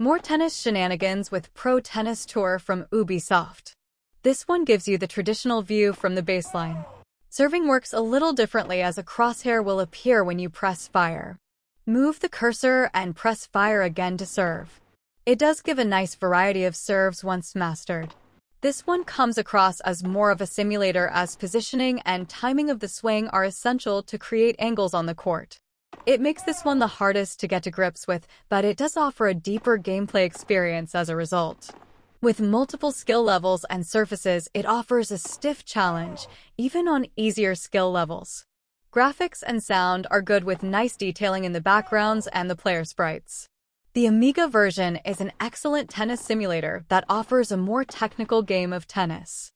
More tennis shenanigans with Pro Tennis Tour from Ubisoft. This one gives you the traditional view from the baseline. Serving works a little differently as a crosshair will appear when you press fire. Move the cursor and press fire again to serve. It does give a nice variety of serves once mastered. This one comes across as more of a simulator as positioning and timing of the swing are essential to create angles on the court. It makes this one the hardest to get to grips with, but it does offer a deeper gameplay experience as a result. With multiple skill levels and surfaces, it offers a stiff challenge, even on easier skill levels. Graphics and sound are good with nice detailing in the backgrounds and the player sprites. The Amiga version is an excellent tennis simulator that offers a more technical game of tennis.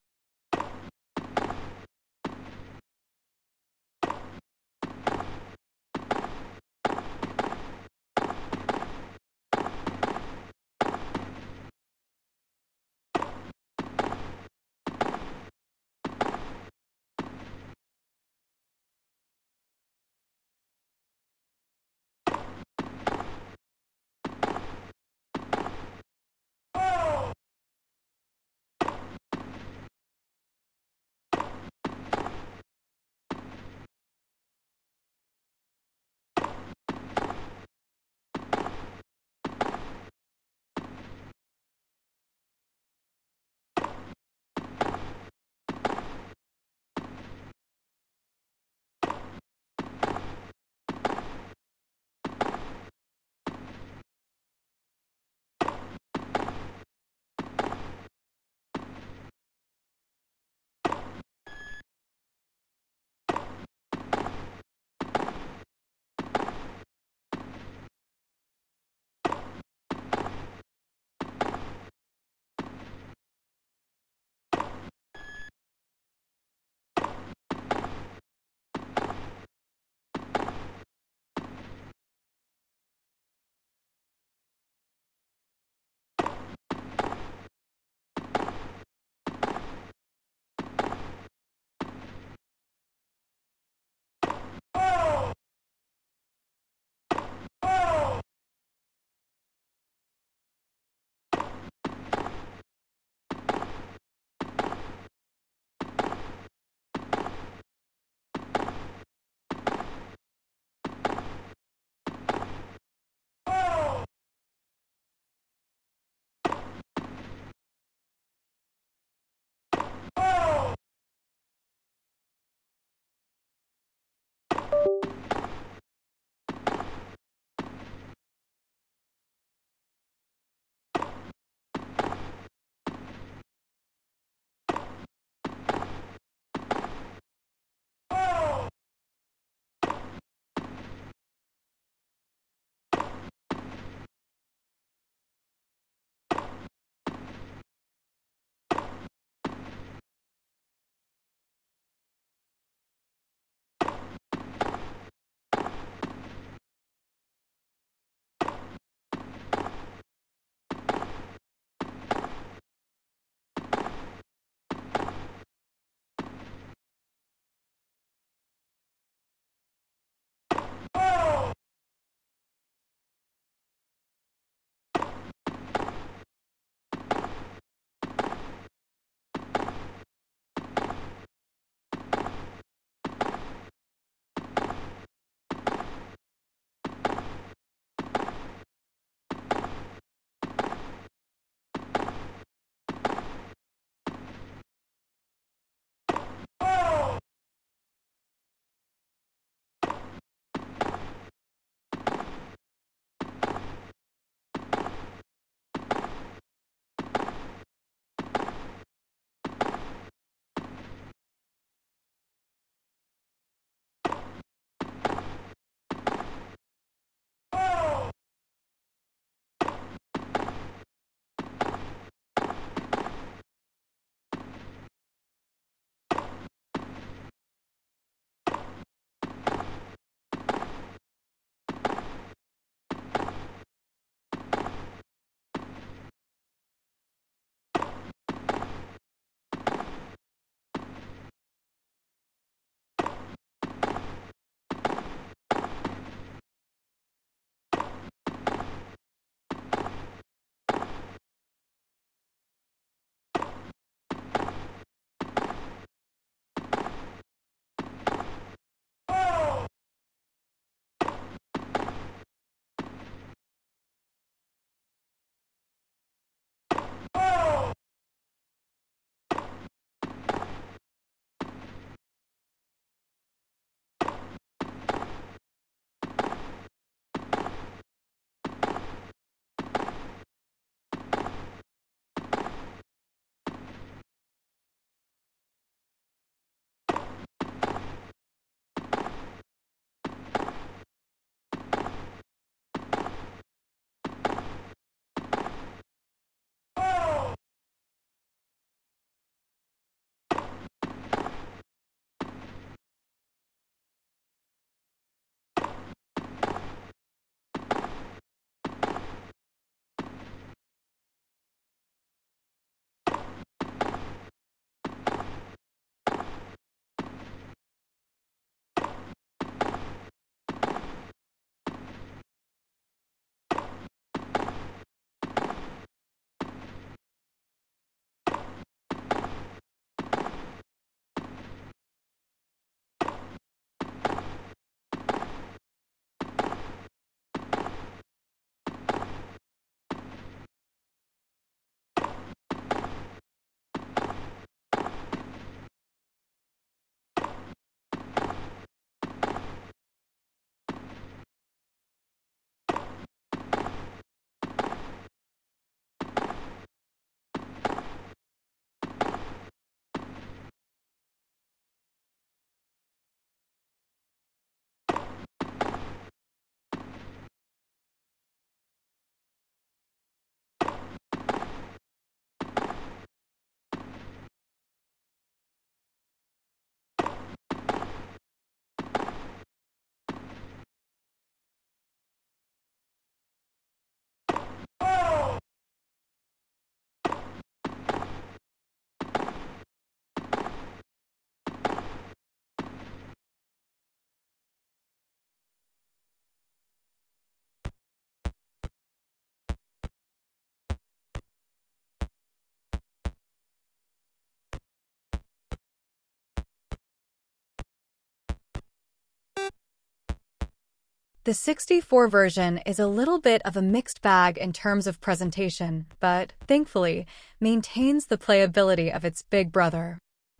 The 64 version is a little bit of a mixed bag in terms of presentation, but, thankfully, maintains the playability of its big brother.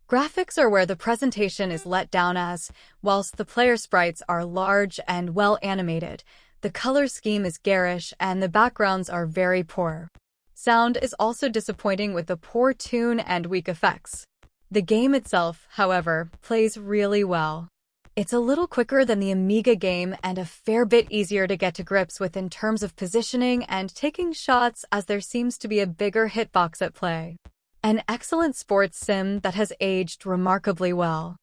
Graphics are where the presentation is let down as, whilst the player sprites are large and well animated, the color scheme is garish and the backgrounds are very poor. Sound is also disappointing with the poor tune and weak effects. The game itself, however, plays really well. It's a little quicker than the Amiga game and a fair bit easier to get to grips with in terms of positioning and taking shots as there seems to be a bigger hitbox at play. An excellent sports sim that has aged remarkably well.